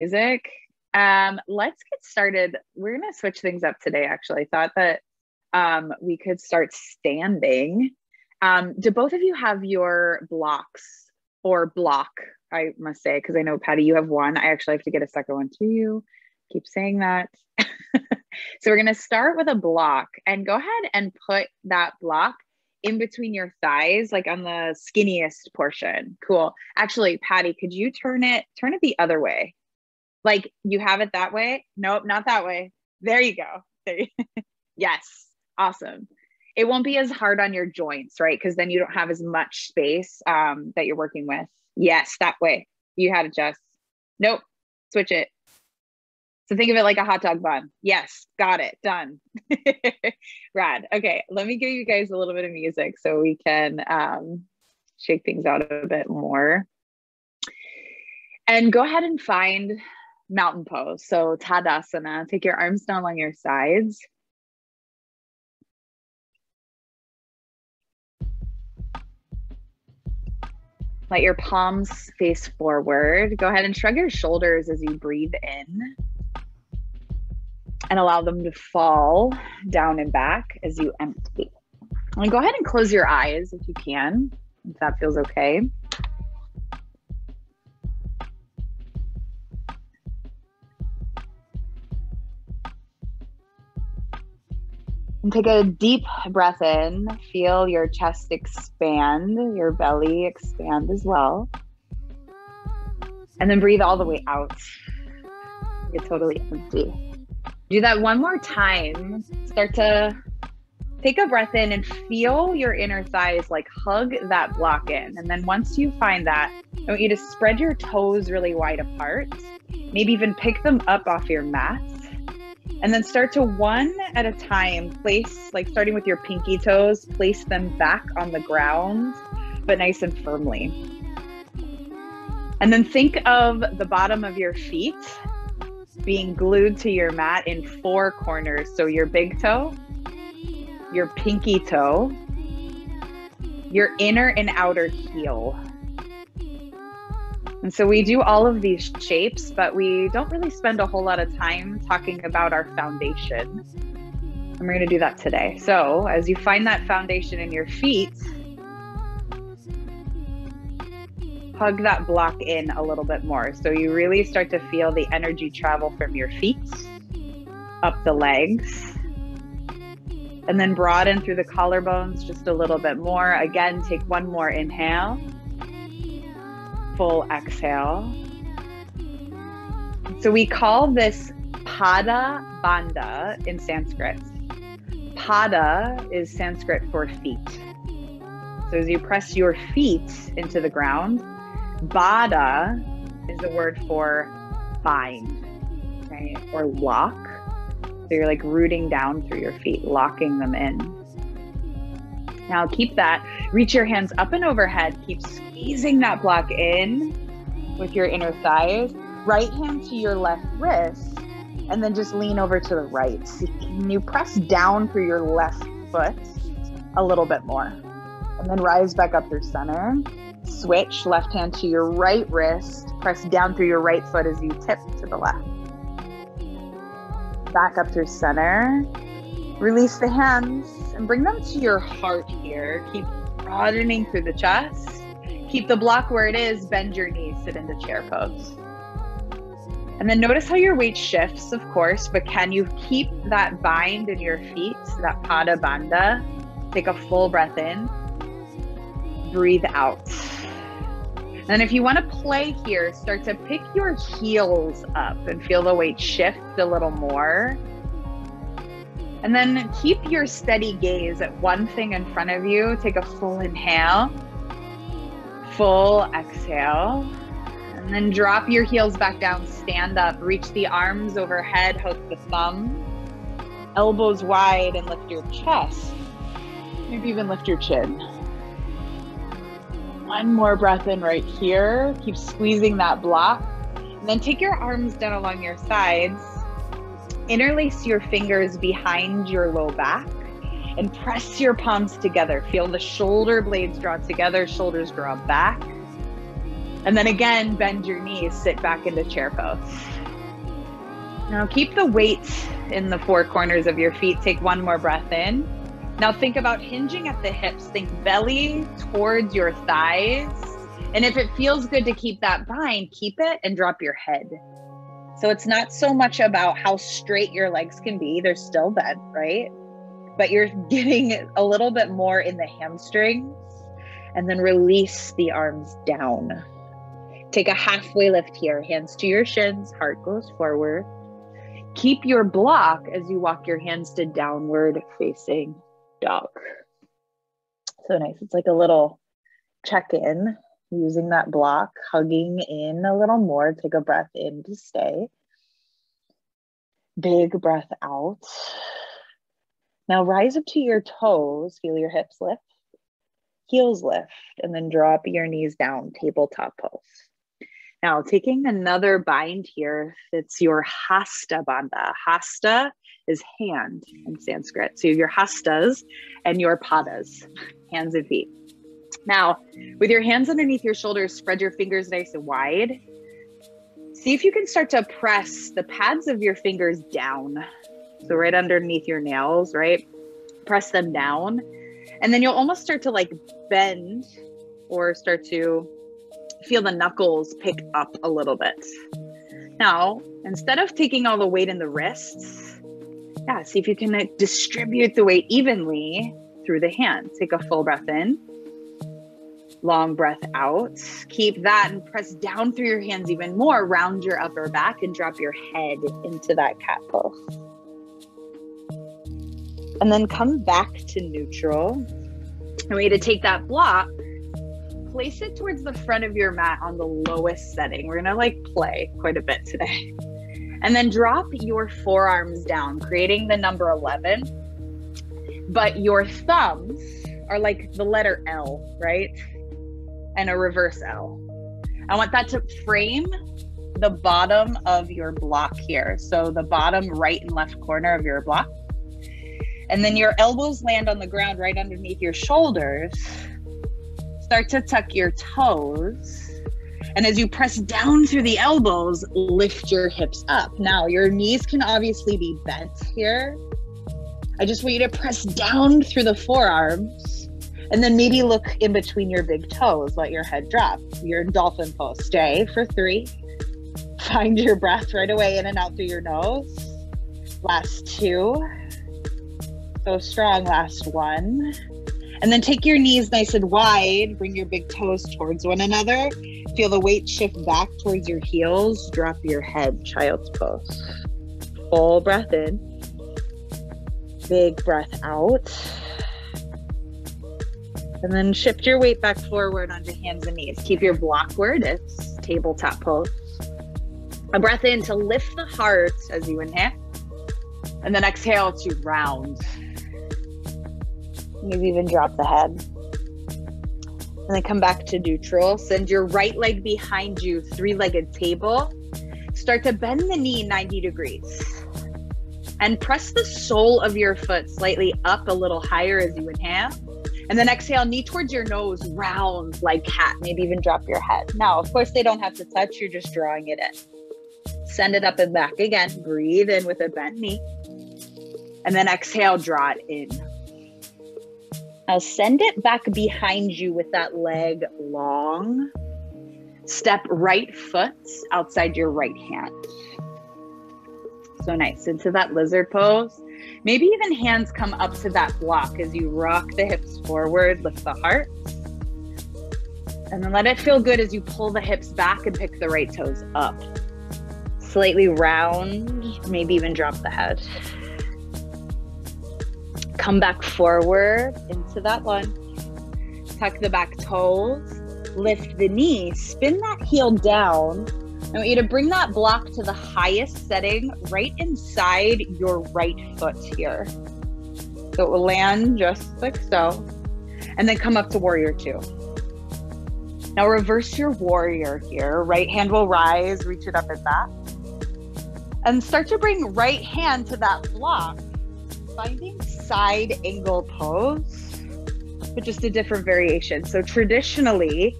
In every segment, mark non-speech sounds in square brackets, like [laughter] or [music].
music. Um, let's get started. We're gonna switch things up today. Actually, I thought that um, we could start standing. Um, do both of you have your blocks or block? I must say, because I know Patty, you have one. I actually have to get a second one to you. Keep saying that. [laughs] so we're gonna start with a block and go ahead and put that block in between your thighs, like on the skinniest portion. Cool. Actually, Patty, could you turn it turn it the other way? Like you have it that way? Nope, not that way. There you go. There you [laughs] yes. Awesome. It won't be as hard on your joints, right? Because then you don't have as much space um, that you're working with. Yes, that way. You had it, Jess. Nope. Switch it. So think of it like a hot dog bun. Yes, got it. Done. [laughs] Rad. Okay, let me give you guys a little bit of music so we can um, shake things out a bit more. And go ahead and find mountain pose. So Tadasana, take your arms down along your sides. Let your palms face forward. Go ahead and shrug your shoulders as you breathe in and allow them to fall down and back as you empty. And go ahead and close your eyes if you can, if that feels okay. Take a deep breath in. Feel your chest expand, your belly expand as well. And then breathe all the way out. Get totally empty. Do that one more time. Start to take a breath in and feel your inner thighs like hug that block in. And then once you find that, I want you to spread your toes really wide apart. Maybe even pick them up off your mat. And then start to one at a time place, like starting with your pinky toes, place them back on the ground, but nice and firmly. And then think of the bottom of your feet being glued to your mat in four corners. So your big toe, your pinky toe, your inner and outer heel. And so we do all of these shapes, but we don't really spend a whole lot of time talking about our foundation. And we're going to do that today. So as you find that foundation in your feet, hug that block in a little bit more. So you really start to feel the energy travel from your feet up the legs. And then broaden through the collarbones just a little bit more. Again, take one more inhale. Full exhale. So we call this Pada Bandha in Sanskrit. Pada is Sanskrit for feet. So as you press your feet into the ground, Bandha is the word for bind? Or lock. So you're like rooting down through your feet, locking them in. Now keep that. Reach your hands up and overhead. Keep squeezing that block in with your inner thighs. Right hand to your left wrist, and then just lean over to the right. You press down through your left foot a little bit more? And then rise back up through center switch left hand to your right wrist, press down through your right foot as you tip to the left. Back up through center. Release the hands and bring them to your heart here. Keep broadening through the chest. Keep the block where it is, bend your knees, sit into chair pose. And then notice how your weight shifts, of course, but can you keep that bind in your feet, that pada bandha? Take a full breath in, breathe out. And if you want to play here, start to pick your heels up and feel the weight shift a little more. And then keep your steady gaze at one thing in front of you. Take a full inhale, full exhale, and then drop your heels back down. Stand up, reach the arms overhead, hook the thumb, elbows wide, and lift your chest. Maybe even lift your chin. One more breath in right here. Keep squeezing that block. And then take your arms down along your sides. Interlace your fingers behind your low back and press your palms together. Feel the shoulder blades draw together, shoulders draw back. And then again, bend your knees, sit back into chair pose. Now keep the weight in the four corners of your feet. Take one more breath in. Now think about hinging at the hips. Think belly towards your thighs. And if it feels good to keep that bind, keep it and drop your head. So it's not so much about how straight your legs can be, they're still bent, right? But you're [laughs] getting a little bit more in the hamstrings and then release the arms down. Take a halfway lift here, hands to your shins, heart goes forward. Keep your block as you walk your hands to downward facing dog. So nice. It's like a little check in using that block, hugging in a little more. Take a breath in to stay. Big breath out. Now rise up to your toes, feel your hips lift, heels lift, and then drop your knees down, tabletop pose. Now, taking another bind here, it's your hasta bandha. Hasta is hand in Sanskrit. So your hastas and your padas, hands and feet. Now, with your hands underneath your shoulders, spread your fingers nice and wide. See if you can start to press the pads of your fingers down. So, right underneath your nails, right? Press them down. And then you'll almost start to like bend or start to feel the knuckles pick up a little bit. Now, instead of taking all the weight in the wrists, yeah, see if you can distribute the weight evenly through the hand. Take a full breath in, long breath out. Keep that and press down through your hands even more. Round your upper back and drop your head into that cat pose. And then come back to neutral. And we need to take that block place it towards the front of your mat on the lowest setting. We're gonna like play quite a bit today. And then drop your forearms down, creating the number 11. But your thumbs are like the letter L, right? And a reverse L. I want that to frame the bottom of your block here. So the bottom right and left corner of your block. And then your elbows land on the ground right underneath your shoulders start to tuck your toes. And as you press down through the elbows, lift your hips up. Now, your knees can obviously be bent here. I just want you to press down through the forearms and then maybe look in between your big toes. Let your head drop. You're in dolphin pose. Stay for three. Find your breath right away in and out through your nose. Last two. So strong. Last one. And then take your knees nice and wide, bring your big toes towards one another. Feel the weight shift back towards your heels. Drop your head, child's pose. Full breath in, big breath out. And then shift your weight back forward onto hands and knees. Keep your block where it is, tabletop pose. A breath in to lift the heart as you inhale. And then exhale to round maybe even drop the head. And then come back to neutral. Send your right leg behind you, three legged table. Start to bend the knee 90 degrees. And press the sole of your foot slightly up a little higher as you inhale. And then exhale, knee towards your nose, round like cat. Maybe even drop your head. Now, of course, they don't have to touch, you're just drawing it in. Send it up and back again. Breathe in with a bent knee. And then exhale, draw it in. Now send it back behind you with that leg long. Step right foot outside your right hand. So nice. Into that lizard pose. Maybe even hands come up to that block as you rock the hips forward, lift the heart. And then let it feel good as you pull the hips back and pick the right toes up. Slightly round, maybe even drop the head. Come back forward into that lunge. Tuck the back toes. Lift the knee. Spin that heel down. I want you to bring that block to the highest setting right inside your right foot here. So it will land just like so. And then come up to warrior two. Now reverse your warrior here. Right hand will rise, reach it up at that. And start to bring right hand to that block, finding side angle pose, but just a different variation. So traditionally,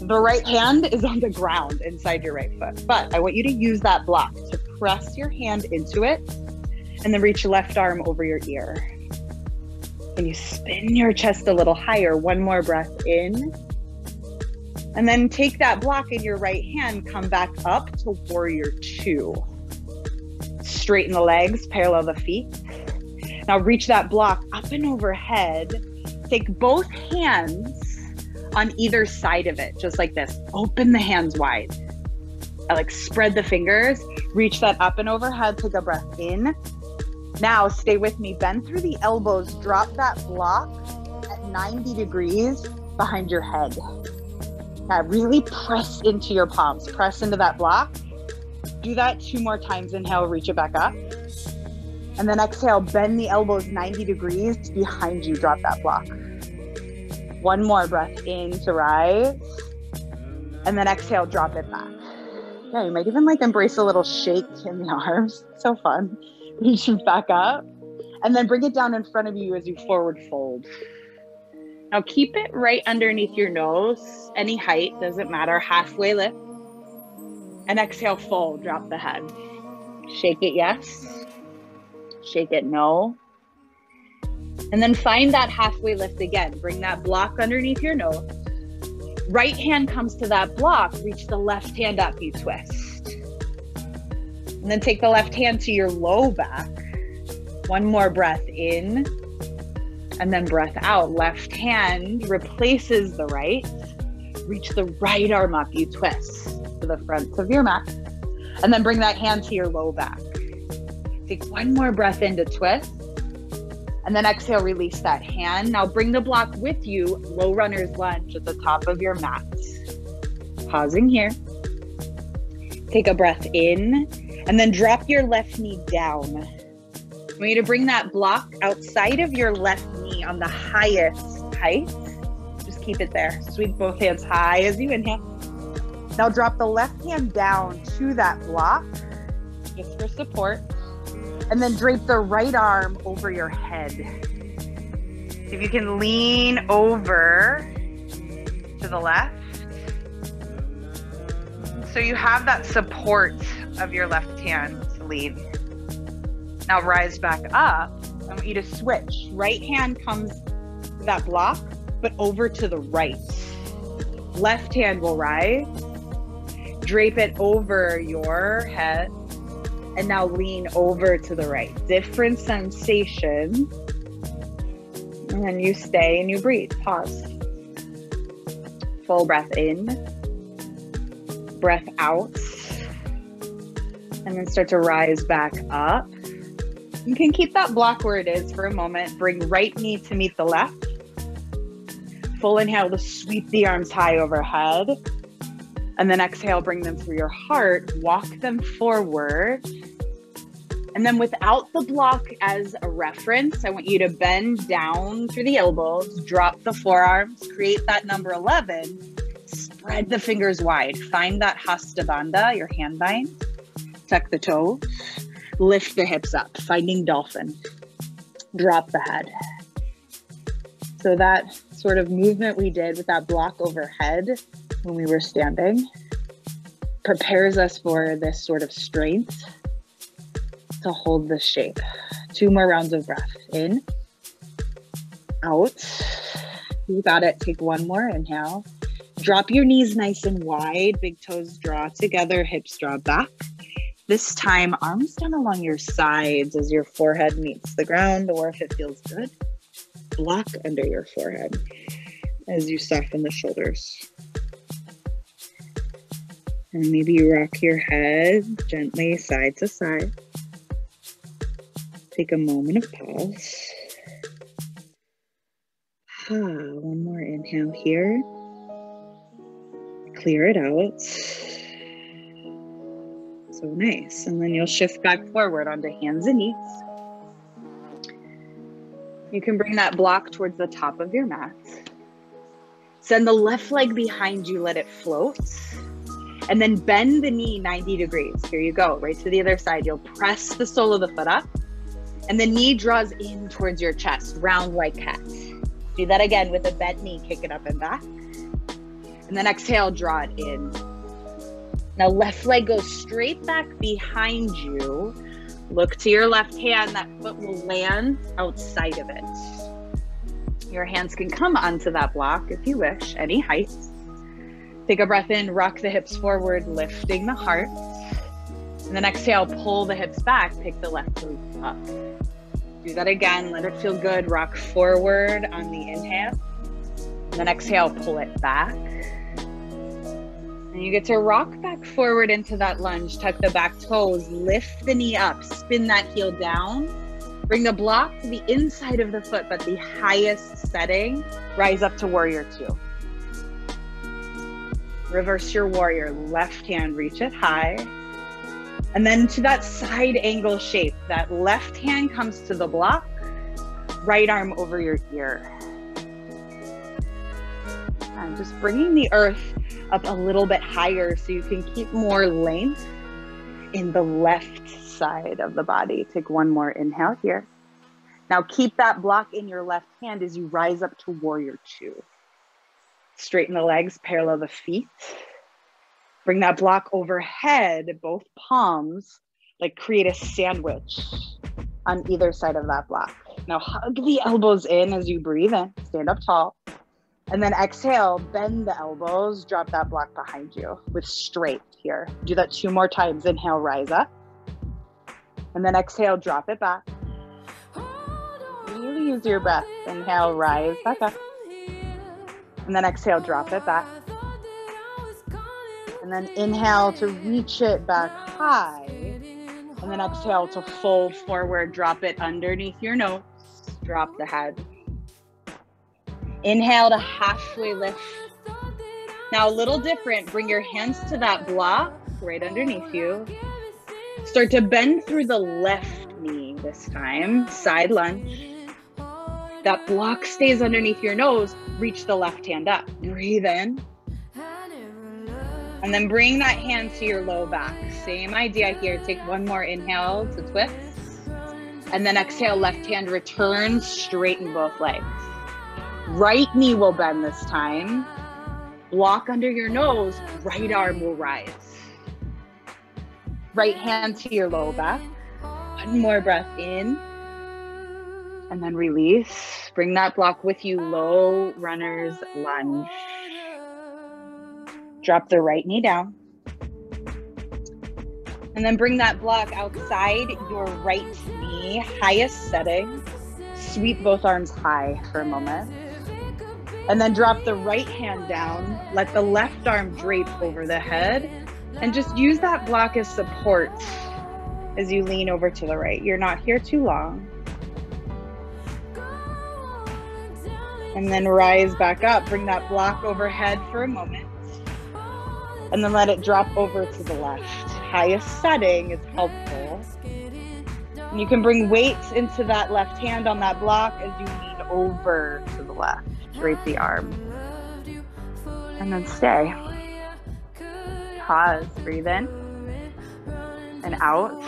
The right hand is on the ground inside your right foot, but I want you to use that block to press your hand into it and then reach left arm over your ear. And you spin your chest a little higher. One more breath in. And then take that block in your right hand, come back up to warrior two. Straighten the legs, parallel the feet. Now reach that block up and overhead. Take both hands on either side of it, just like this. Open the hands wide. I like spread the fingers, reach that up and overhead, take a breath in. Now stay with me, bend through the elbows, drop that block at 90 degrees behind your head. Now really press into your palms, press into that block. Do that two more times. Inhale, reach it back up. And then exhale, bend the elbows 90 degrees behind you, drop that block. One more breath in to rise. And then exhale, drop it back. Yeah, you might even like embrace a little shake in the [laughs] arms. So fun. Reach back up. And then bring it down in front of you as you forward fold. Now keep it right underneath your nose. Any height, doesn't matter. Halfway lift. And exhale, fold, drop the head. Shake it, yes. Shake it, no. And then find that halfway lift again. Bring that block underneath your nose. Right hand comes to that block. Reach the left hand up, you twist. And then take the left hand to your low back. One more breath in. And then breath out. Left hand replaces the right. Reach the right arm up, you twist to the front of your mat. And then bring that hand to your low back. Take one more breath in to twist. And then exhale, release that hand. Now bring the block with you, low runner's lunge at the top of your mat. Pausing here. Take a breath in and then drop your left knee down. I want you to bring that block outside of your left knee on the highest height. Just keep it there. Sweep both hands high as you inhale. Now drop the left hand down to that block just for support and then drape the right arm over your head. If you can lean over to the left. So you have that support of your left hand to lead. Now rise back up. I want you to switch. Right hand comes to that block, but over to the right. Left hand will rise. Drape it over your head and now lean over to the right. Different sensation. And then you stay and you breathe. Pause. Full breath in, breath out, and then start to rise back up. You can keep that block where it is for a moment. Bring right knee to meet the left. Full inhale to sweep the arms high overhead. And then exhale, bring them through your heart, walk them forward. And then without the block as a reference, I want you to bend down through the elbows, drop the forearms, create that number 11, spread the fingers wide. Find that Hasta Bandha, your hand bind. Tuck the toes, lift the hips up, finding dolphin. Drop the head. So that sort of movement we did with that block overhead when we were standing prepares us for this sort of strength to hold the shape. Two more rounds of breath. In, out. You got it. Take one more inhale. Drop your knees nice and wide. Big toes draw together, hips draw back. This time, arms down along your sides as your forehead meets the ground, or if it feels good, block under your forehead as you soften the shoulders. And maybe rock your head gently side to side. Take a moment of pause. Ah, one more inhale here. Clear it out. So nice. And then you'll shift back forward onto hands and knees. You can bring that block towards the top of your mat. Send the left leg behind you, let it float. And then bend the knee 90 degrees. Here you go, right to the other side. You'll press the sole of the foot up, and the knee draws in towards your chest, round like cat. Do that again with a bent knee, kick it up and back. And then exhale, draw it in. Now, left leg goes straight back behind you. Look to your left hand, that foot will land outside of it. Your hands can come onto that block if you wish, any height. Take a breath in, rock the hips forward, lifting the heart. And then exhale, pull the hips back, pick the left foot up. Do that again, let it feel good. Rock forward on the inhale. And then exhale, pull it back. And you get to rock back forward into that lunge. Tuck the back toes, lift the knee up, spin that heel down. Bring the block to the inside of the foot, but the highest setting. Rise up to warrior two. Reverse your warrior. Left hand, reach it high. And then to that side angle shape, that left hand comes to the block, right arm over your ear. I'm just bringing the earth up a little bit higher so you can keep more length in the left side of the body. Take one more inhale here. Now keep that block in your left hand as you rise up to warrior two. Straighten the legs, parallel the feet. Bring that block overhead, both palms, like create a sandwich on either side of that block. Now hug the elbows in as you breathe in, stand up tall. And then exhale, bend the elbows, drop that block behind you with straight here. Do that two more times. Inhale, rise up. And then exhale, drop it back. Really use your breath. Inhale, rise back up. And then exhale, drop it back. And then inhale to reach it back high. And then exhale to fold forward, drop it underneath your nose, drop the head. Inhale to halfway lift. Now, a little different. Bring your hands to that block right underneath you. Start to bend through the left knee this time, side lunge. That block stays underneath your nose. Reach the left hand up. Breathe in. And then bring that hand to your low back. Same idea here. Take one more inhale to twist. And then exhale, left hand return, straighten both legs. Right knee will bend this time. Block under your nose, right arm will rise. Right hand to your low back. One more breath in. And then release. Bring that block with you, low runner's lunge. Drop the right knee down. And then bring that block outside your right knee, highest setting. Sweep both arms high for a moment. And then drop the right hand down. Let the left arm drape over the head. And just use that block as support as you lean over to the right. You're not here too long. And then rise back up. Bring that block overhead for a moment. And then let it drop over to the left. Highest setting is helpful. And you can bring weights into that left hand on that block as you lean over to the left drape the arm. And then stay. Pause, breathe in and out.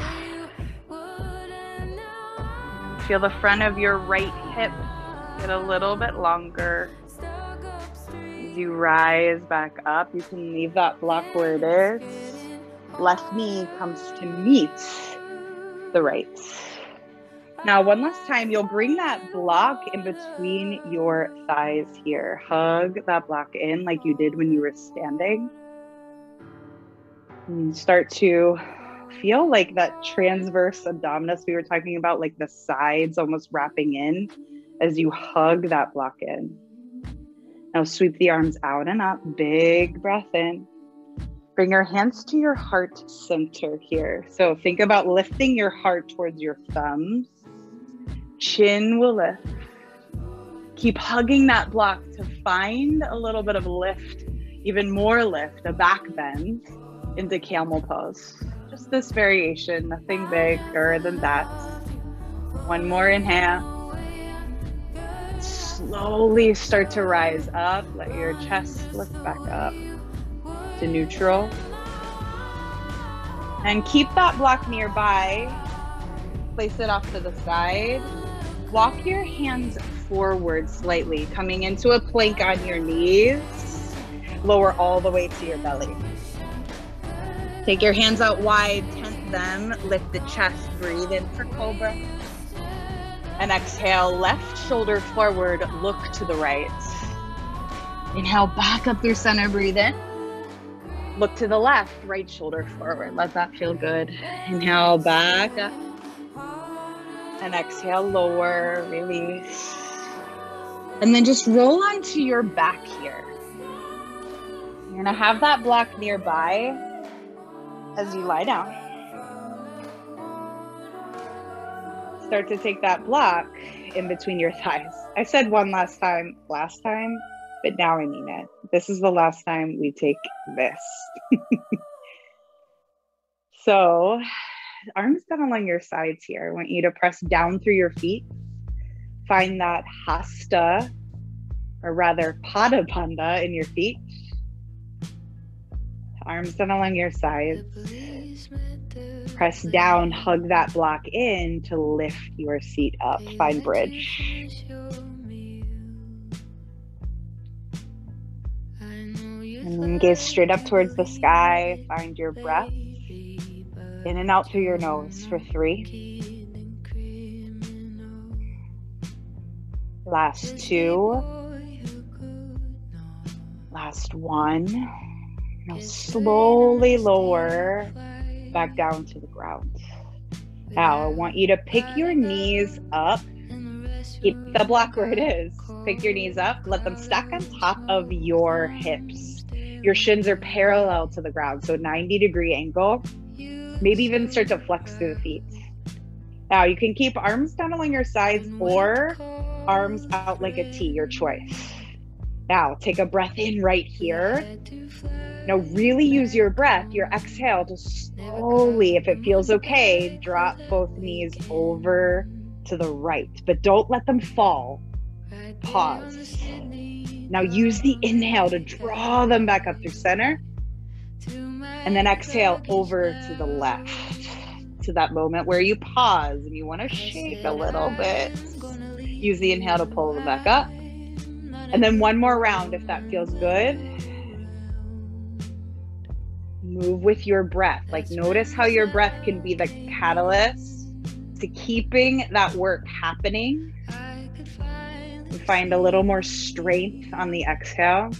Feel the front of your right hip get a little bit longer. As you rise back up, you can leave that block where it is. Left knee comes to meet the right. Now, one last time, you'll bring that block in between your thighs here. Hug that block in like you did when you were standing. And start to feel like that transverse abdominis we were talking about, like the sides almost wrapping in as you hug that block in. Now, sweep the arms out and up. Big breath in. Bring your hands to your heart center here. So think about lifting your heart towards your thumbs Chin will lift. Keep hugging that block to find a little bit of lift, even more lift, a back bend into camel pose. Just this variation, nothing bigger than that. One more inhale. Slowly start to rise up. Let your chest lift back up to neutral. And keep that block nearby. Place it off to the side walk your hands forward slightly, coming into a plank on your knees. Lower all the way to your belly. Take your hands out wide, tent them, lift the chest, breathe in for cobra. And exhale, left shoulder forward, look to the right. Inhale, back up through center, breathe in. Look to the left, right shoulder forward. Let that feel good. Inhale, back up. And exhale, lower, release. And then just roll onto your back here. You're gonna have that block nearby as you lie down. Start to take that block in between your [laughs] thighs. I said one last time last time, but now I mean it. This is the last time we take this. [laughs] so, arms down along your sides here. I want you to press down through your feet. Find that hasta, or rather pada bandha in your feet. Arms down along your sides. Press down, hug that block in to lift your seat up. Find bridge. And gaze straight up towards the sky. Find your breath. In and out through your nose for three. Last two. Last one. Now slowly lower back down to the ground. Now I want you to pick your knees up. Keep the block where it is. Pick your knees up. Let them stack on top of your hips your shins are parallel to the ground, so 90 degree angle. Maybe even start to flex through the feet. Now you can keep arms down along your sides or arms out like a T, your choice. Now take a breath in right here. Now really use your breath, your exhale to slowly, if it feels okay, drop both knees over to the right, but don't let them fall. Pause. Now use the inhale to draw them back up through center. And then exhale over to the left to that moment where you pause and you want to shake a little bit. Use the inhale to pull them back up. And then one more round if that feels good. Move with your breath. Like, notice how your breath can be the catalyst to keeping that work happening find a little more strength on the exhale.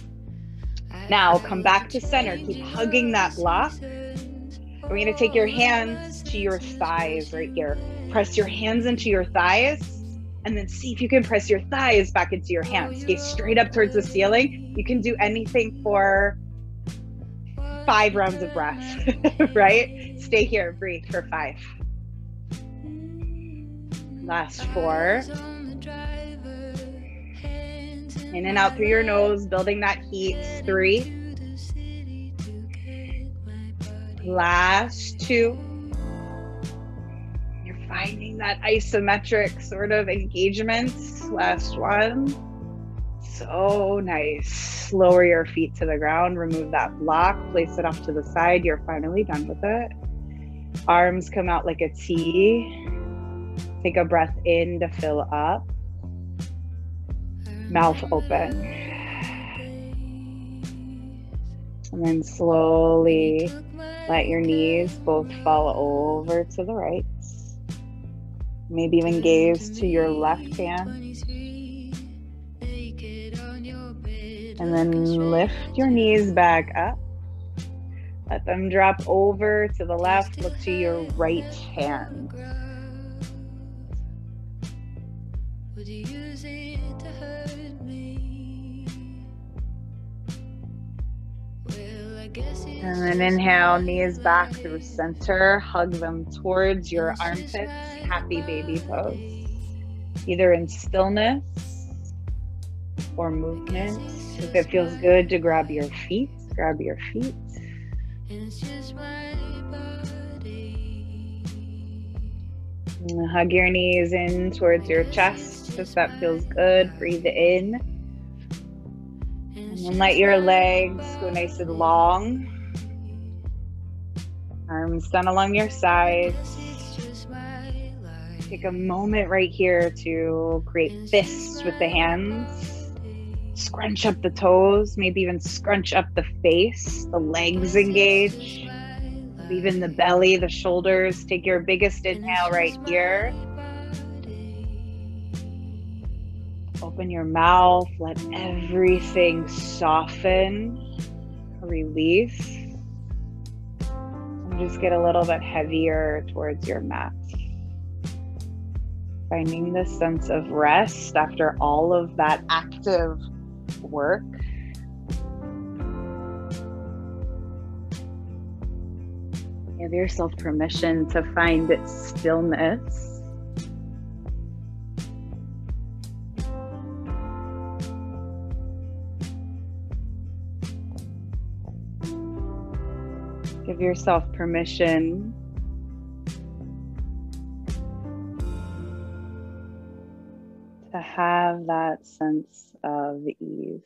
Now come back to center. Keep hugging that block. We're going to take your hands to your thighs right here. Press your hands into your thighs and then see if you can press your thighs back into your hands. Oh, Gaze straight up towards the ceiling. You can do anything for five rounds of breath, [laughs] right? Stay here, breathe for five. Last four. In and out through your nose, building that heat. Three. Last two. Finding that isometric sort of engagement. Last one. So nice. Lower your feet to the ground, remove that block, place it off to the side. You're finally done with it. Arms come out like a T. Take a breath in to fill up mouth open. And then slowly let your knees both fall over to the right. Maybe even gaze to your left hand. And then lift your knees back up. Let them drop over to the left. Look to your right hand. And then inhale, knees back through center. Hug them towards your armpits. Happy baby pose. Either in stillness or movement. If it feels good to grab your feet, grab your feet. And hug your knees in towards your chest if that feels good. Breathe in. And let your legs go nice and long. Um, Arms down along your sides. Take a moment right here to create fists with the hands. scrunch up the toes, maybe even scrunch up the face, the legs engage, even the belly, the shoulders. Take your biggest inhale right here. Open your mouth, let everything soften, release. Just get a little bit heavier towards your mat. Finding this sense of rest after all of that active work. Give yourself permission to find stillness. Give yourself permission to have that sense of ease.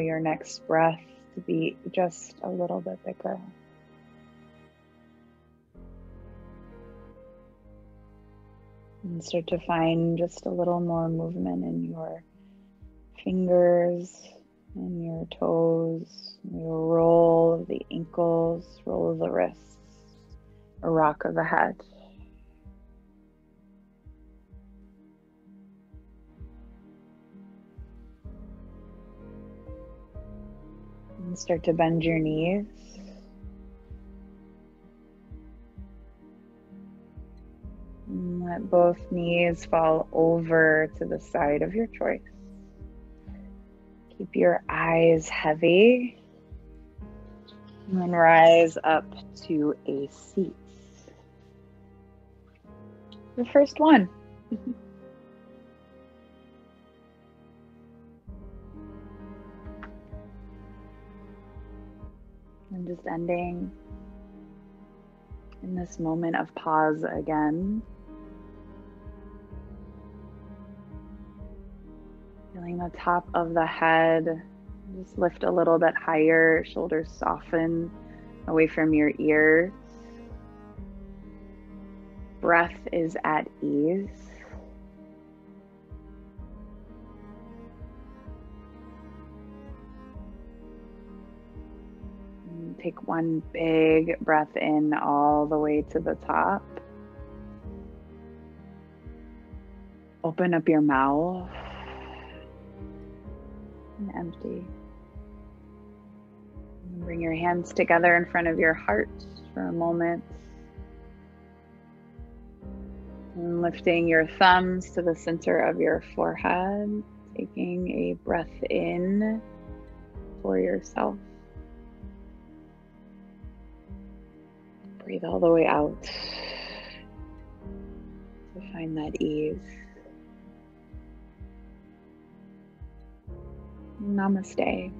Your next breath to be just a little bit bigger. And start to find just a little more movement in your fingers and your toes, your roll of the ankles, roll of the wrists, a rock of the head. Start to bend your knees. And let both knees fall over to the side of your choice. Keep your eyes heavy. And rise up to a seat. The first one. [laughs] And just ending in this moment of pause again. Feeling the top of the head just lift a little bit higher, shoulders soften away from your ears. Breath is at ease. Take one big breath in all the way to the top. Open up your mouth and empty. Bring your hands together in front of your heart for a moment. And lifting your thumbs to the center of your forehead, taking a breath in for yourself. Breathe all the way out to find that ease. Namaste.